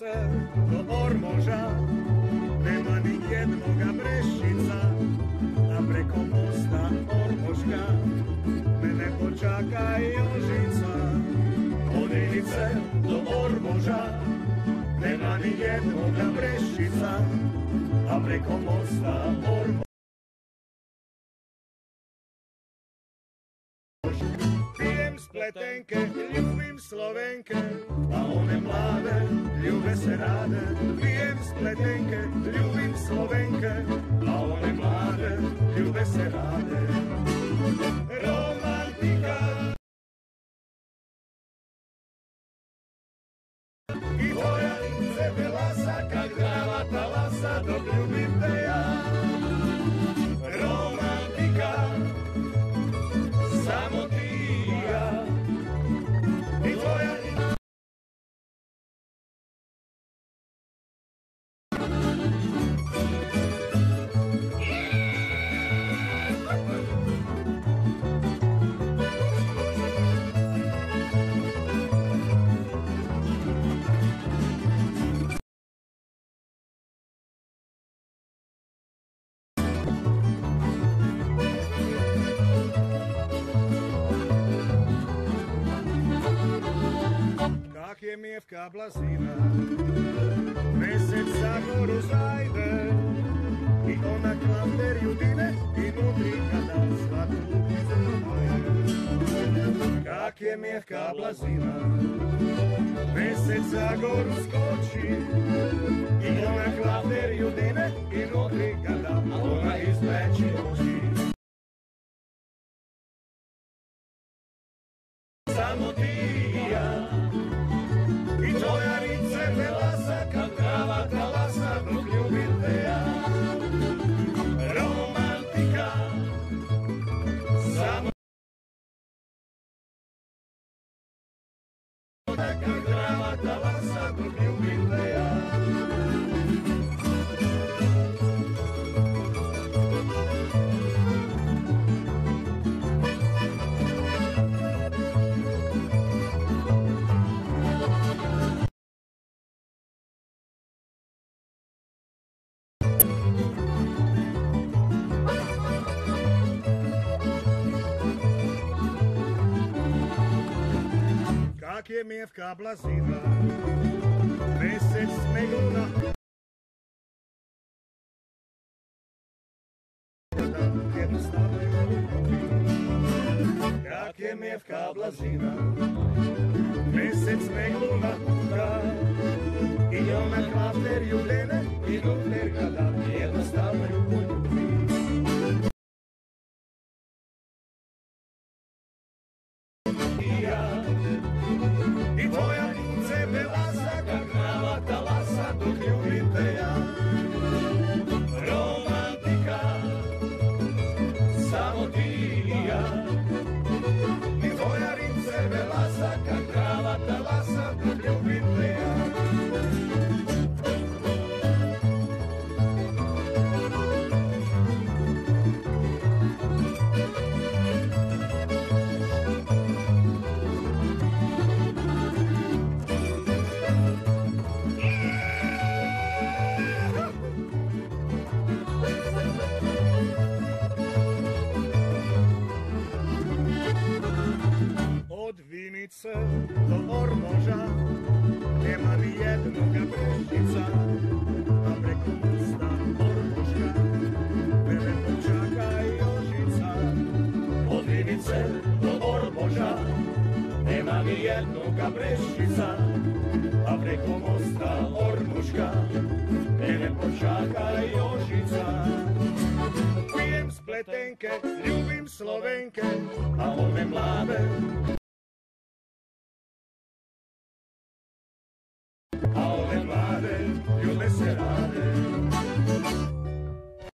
Ormoža nema ni jednoga brešica, a preko mosta Ormoška mene počaka Jožica. Od Ilice do Ormoža. Nema ni jednoga brešica, a preko mosta Ormoža spletenke, ljubim slovenke, a one mlade ljube se rade. Pijem spletenke, ljubim slovenke, a one mlade ljube se rade. Romantika i tvoja lice belasa, kak grava talasa, dok Mjevka blazina. Mesec za goru zajde I ona klander judine I nutri kada svatku Kak je mjevka blazina? Mesec za goru skoči I ona klander judine I nutri kada ona izleči oči Kak je mjevka blazina, mesec smegluna. Jednostavno ju ljubi. Kak je mjevka blazina, mesec smegluna kuka. I ona klafter judene i nuter kada Vinice do Ormoža nema ni jednoga brešica, a preko mosta Ormoška mene počaka Jožica. Pijem spletenke, ljubim slovenke, a one mlade